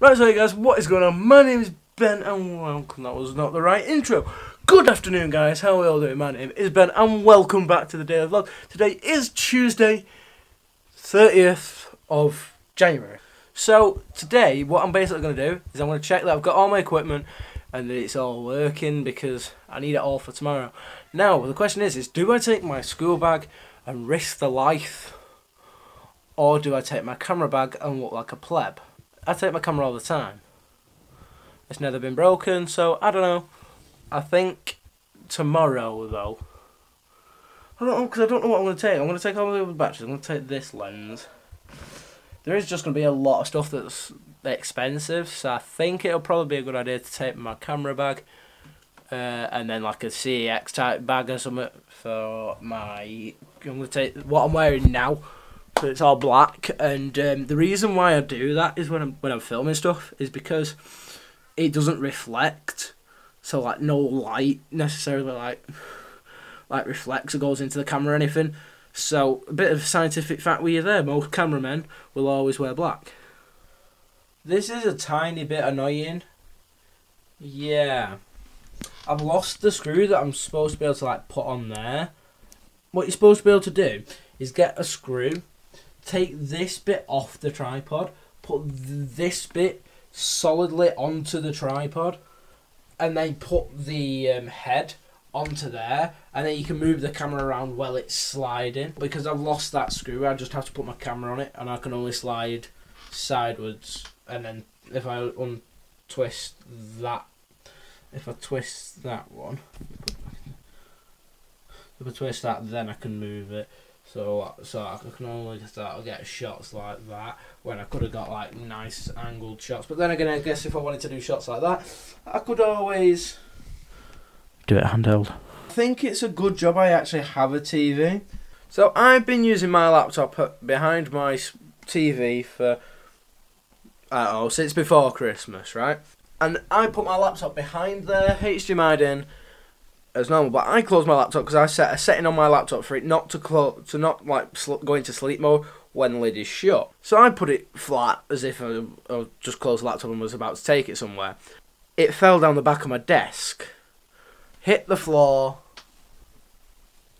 Right, so hey guys, what is going on? My name is Ben, and welcome. That was not the right intro. Good afternoon, guys. How are we all doing? My name is Ben, and welcome back to the daily vlog. Today is Tuesday, 30th of January. So, today, what I'm basically going to do is I'm going to check that I've got all my equipment and that it's all working because I need it all for tomorrow. Now, the question is, is do I take my school bag and risk the life? Or do I take my camera bag and look like a pleb? I take my camera all the time. It's never been broken, so I don't know. I think tomorrow, though. I don't know, because I don't know what I'm going to take. I'm going to take all the other batteries. I'm going to take this lens. There is just going to be a lot of stuff that's expensive, so I think it'll probably be a good idea to take my camera bag. Uh, and then like a CEX type bag or something for my. I'm gonna take what I'm wearing now so it's all black. And um, the reason why I do that is when I'm when I'm filming stuff is because it doesn't reflect, so like no light necessarily like like reflects or goes into the camera or anything. So a bit of scientific fact you there. Most cameramen will always wear black. This is a tiny bit annoying. Yeah. I've lost the screw that I'm supposed to be able to like put on there. What you're supposed to be able to do is get a screw take this bit off the tripod, put this bit solidly onto the tripod, and then put the um, head onto there, and then you can move the camera around while it's sliding. Because I've lost that screw, I just have to put my camera on it, and I can only slide sideways. And then if I untwist that, if I twist that one, if I twist that, then I can move it. So so I can only start to get shots like that when I could have got like nice angled shots. But then again, I guess if I wanted to do shots like that, I could always do it handheld. I think it's a good job I actually have a TV. So I've been using my laptop uh, behind my TV for I don't know since before Christmas, right? And I put my laptop behind there, HDMI'd in, as normal. But I close my laptop because I set a setting on my laptop for it not to close, to not like go into sleep mode when the lid is shut. So I put it flat as if I, I just closed the laptop and was about to take it somewhere. It fell down the back of my desk, hit the floor.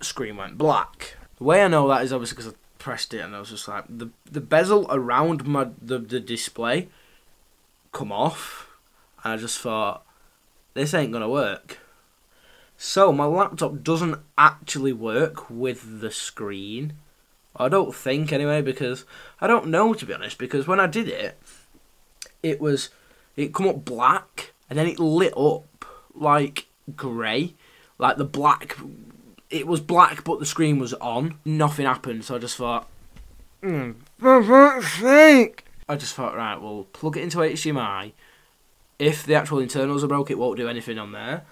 Screen went black. The way I know that is obviously because I pressed it and I was just like the the bezel around my the, the display come off and I just thought this ain't gonna work. So my laptop doesn't actually work with the screen. I don't think anyway because I don't know to be honest because when I did it it was it come up black and then it lit up like grey. Like the black it was black but the screen was on. Nothing happened so I just thought mm, for fuck's sake. I just thought right well plug it into HDMI if the actual internals are broke it won't do anything on there.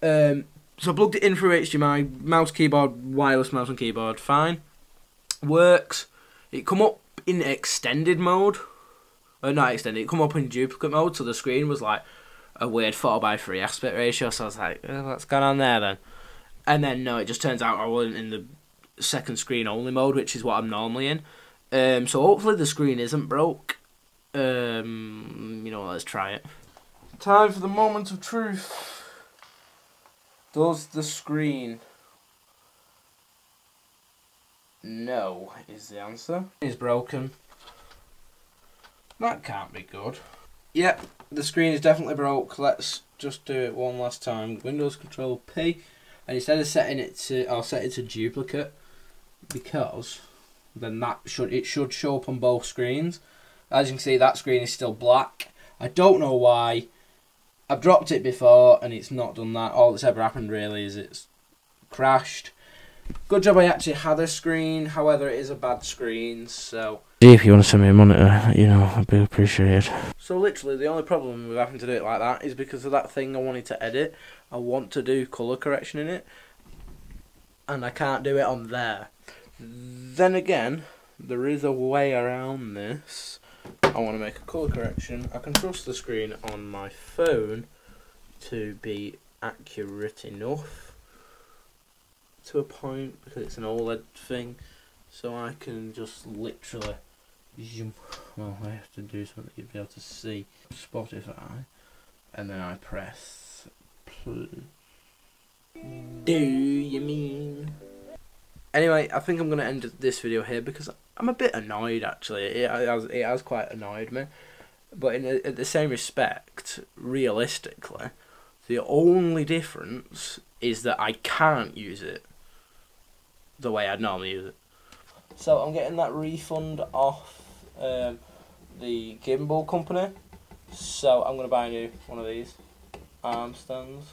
Um, so I plugged it in through HDMI, mouse, keyboard, wireless mouse and keyboard, fine. Works. It come up in extended mode. Uh, not extended, it come up in duplicate mode, so the screen was like a weird 4 by 3 aspect ratio, so I was like, oh, what's going on there then? And then, no, it just turns out I wasn't in the second screen only mode, which is what I'm normally in. Um, so hopefully the screen isn't broke. Um, you know, let's try it. Time for the moment of truth. Does the screen no is the answer. Is broken. That can't be good. Yep, the screen is definitely broke. Let's just do it one last time. Windows Control P, and instead of setting it to, I'll set it to duplicate because then that should it should show up on both screens. As you can see, that screen is still black. I don't know why. I've dropped it before and it's not done that. All that's ever happened really is it's crashed. Good job I actually had a screen, however it is a bad screen, so... If you want to send me a monitor, you know, I'd be appreciated. So literally the only problem with having to do it like that is because of that thing I wanted to edit. I want to do colour correction in it. And I can't do it on there. Then again, there is a way around this. I want to make a colour correction, I can trust the screen on my phone to be accurate enough to a point because it's an OLED thing so I can just literally zoom. Well, I have to do something you'd be able to see. Spotify, and then I press play. Do you mean? Anyway, I think I'm gonna end this video here because I'm a bit annoyed. Actually, it has it has quite annoyed me. But in at the same respect, realistically, the only difference is that I can't use it the way I'd normally use it. So I'm getting that refund off um, the gimbal company. So I'm gonna buy a new one of these arm stands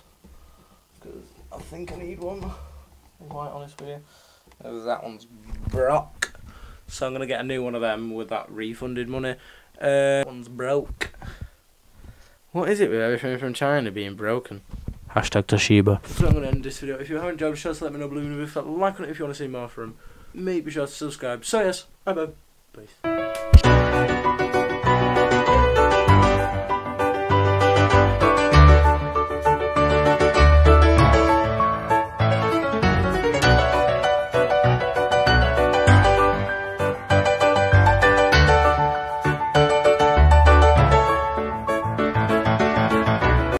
because I think I need one. I'm quite honest with you. Uh, That one's broke. So I'm gonna get a new one of them with that refunded money. Uh, one's broke. What is it with everything from China being broken? Hashtag Toshiba. So I'm going to end this video. If you haven't enjoyed, be sure to let me know below. If that like on it if you want to see more from me, be sure to subscribe. So yes, bye bye. Peace.